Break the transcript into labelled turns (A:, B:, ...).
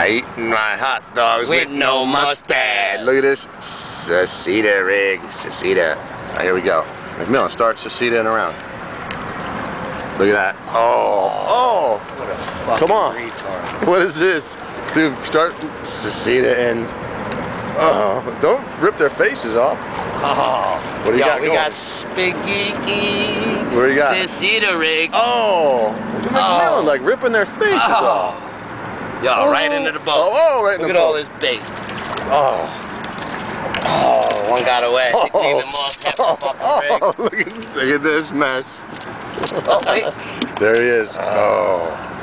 A: I eating my hot dogs with,
B: With no mustard.
A: Look at this Cicitta rig. Cicitta. Right, here we go. McMillan, start Cicitta in around. Look at that. Oh, oh.
B: What a fucking
A: Come on.
B: retard.
A: What is this? Dude, start Cicitta and oh, don't rip their faces off.
B: Oh.
A: What do you
B: Yo,
A: got
B: we
A: going?
B: got spaghetti.
A: What do you got?
B: Cicitta rig.
A: Oh, look at oh. McMillan,
B: Oh.
A: like ripping their faces oh. off.
B: Oh. Yo, right into the boat.
A: Oh, oh right in
B: Look
A: the
B: at all
A: boat.
B: this bait.
A: Oh.
B: Oh, one got away.
A: Oh.
B: David Moss kept the
A: Oh,
B: fucking rig.
A: oh, look at, look at this mess.
B: Oh, wait.
A: There he is. Ah. Oh.